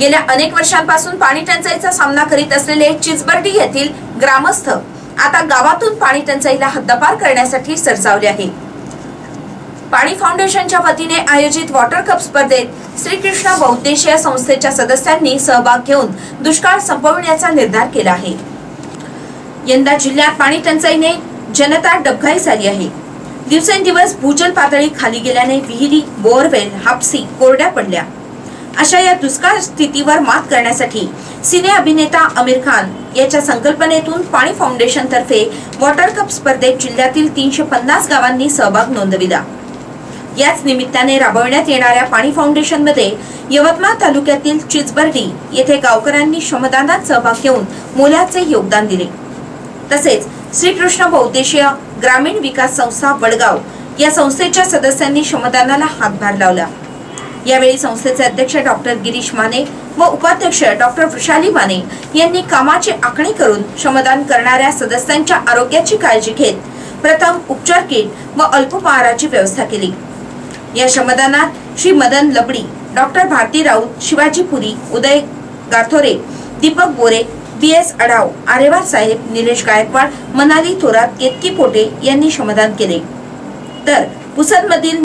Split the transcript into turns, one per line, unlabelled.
गेल्या अनेक वर्षांपासून पाणी टंचाईचा सामना करीत असलेले चिचबर्डी येथील ग्रामस्थ आता गावातून पाणी टंचाईला हद्दपार करण्यासाठी सरसावले आहे. पाणी फाउंडेशनच्या वतीने आयोजित वॉटर कप स्पर्धेत श्रीकृष्ण बहुद्देशीय संस्थेच्या सदस्यांनी सहभाग घेऊन दुष्काळ संपविण्याचा निर्धार केला आहे. यंदा जिल्ह्यात पाणी टंचाईने जनता डबघाई झाली आहे. दिवसेंदिवस भूजल पातळी खाली गेल्याने विहिरी बोअरवेल हापसी कोरड्या पडल्या. अशा या दुष्काळ स्थितीवर मात करण्यासाठी सिने अभिनेता आमिर खान याच्या संकल्पनेतून पाणी फाउंडेशन तर्फे वॉटर कप स्पर्धेत जिल्ह्यातील तीनशे पन्नास गावांनी सहभाग नोंदविला. याच निमित्ताने राबवण्यात येणाऱ्या पाणी फाउंडेशनमध्ये यवतमाळ तालुक्यातील चिचबर्डी येथे गावकऱ्यांनी श्रमदानात सहभाग घेऊन मोलाचे योगदान दिले. तसेच श्रीकृष्ण बहुद्देशीय ग्रामीण विकास संस्था वडगाव या संस्थेच्या सदस्यांनी श्रमदानाला हातभार लावला. यावेळी संस्थेचे अध्यक्ष डॉक्टर गिरीश माने व उपाध्यक्ष डॉक्टर वृषाली माने यांनी कामाची आखणी करून श्रमदान करणाऱ्या सदस्यांच्या आरोग्याची काळजी घेत प्रथम उपचार किट व अल्पोपहाराची व्यवस्था केली. या श्रमदानात Shri Madan Labdi doctor Bharti Raut Shivaji Puri Uday Gathore Deepak Bore B S Adav Arewar Saheb Nilesh Gaikwad Manali Thorat Ketaki Pote यांनी श्रमदान केले. तर पुसदमधील